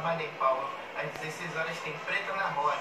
Baden Powell, às 16 horas tem Preta na Roda,